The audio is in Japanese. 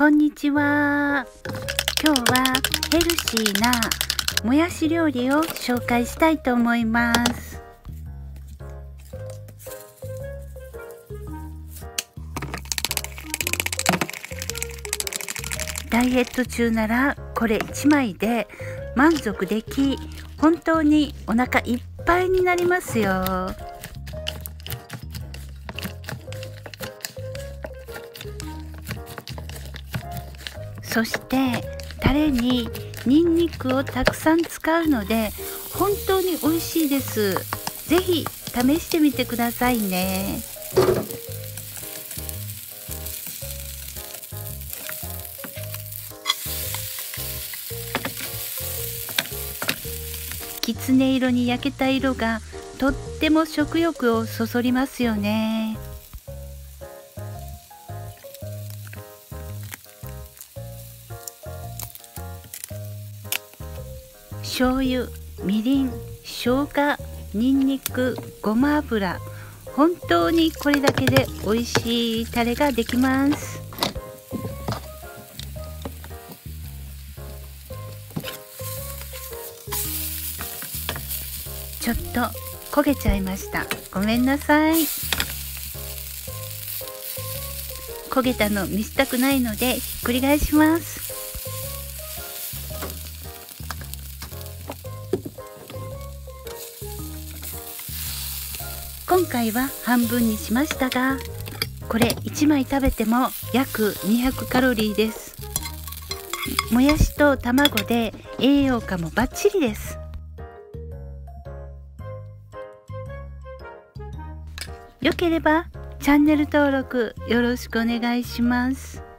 こんにちは。今日はヘルシーなもやし料理を紹介したいと思います。ダイエット中ならこれ1枚で満足でき本当にお腹いっぱいになりますよ。そしてタレにニンニクをたくさん使うので本当に美味しいです。ぜひ試してみてくださいね。きつね色に焼けた色がとっても食欲をそそりますよね。醤油、みりん、生姜、にんにく、ごま油。本当にこれだけで美味しいタレができます。ちょっと焦げちゃいました。ごめんなさい。焦げたの見せたくないのでひっくり返します。今回は半分にしましたがこれ1枚食べても約200カロリーです。もやしと卵で栄養価もバッチリです。よければチャンネル登録よろしくお願いします。